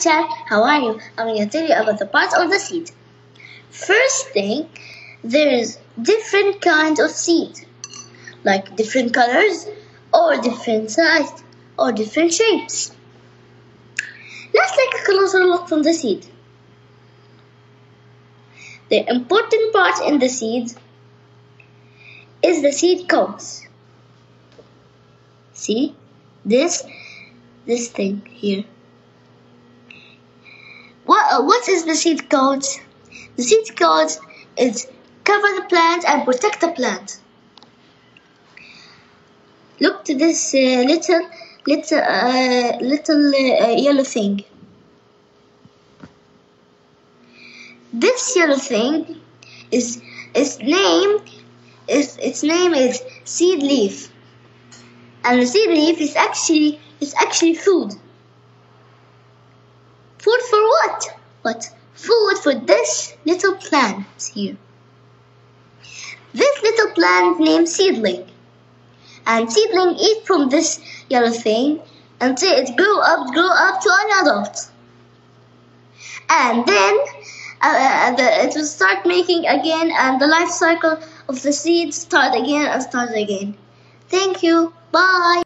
Chat, how are you? I'm going to tell you about the parts of the seed. First thing, there's different kinds of seed, like different colors, or different size, or different shapes. Let's take a closer look from the seed. The important part in the seed is the seed coats. See this this thing here. What uh, what is the seed coat? The seed coat is cover the plant and protect the plant. Look to this uh, little little uh, little uh, yellow thing. This yellow thing is its name is its name is seed leaf, and the seed leaf is actually is actually food. Food for What? Food for this little plant here. This little plant named seedling, and seedling eat from this yellow thing until it grew up, grew up to an adult, and then uh, uh, it will start making again and the life cycle of the seed start again and start again. Thank you. Bye.